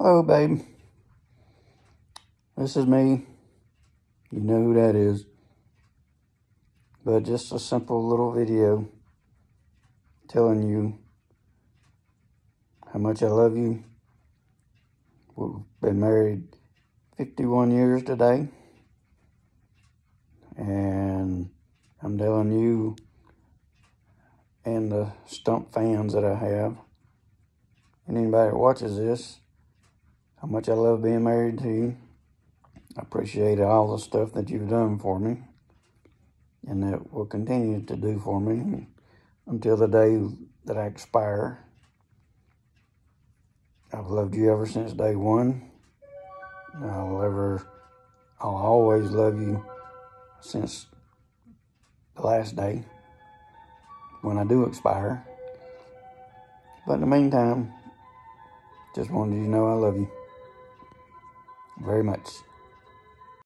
Hello, babe. This is me. You know who that is. But just a simple little video telling you how much I love you. We've been married 51 years today. And I'm telling you and the stump fans that I have and anybody that watches this how much I love being married to you. I appreciate all the stuff that you've done for me and that will continue to do for me until the day that I expire. I've loved you ever since day one. I'll ever, I'll always love you since the last day when I do expire. But in the meantime, just wanted you to know I love you very much.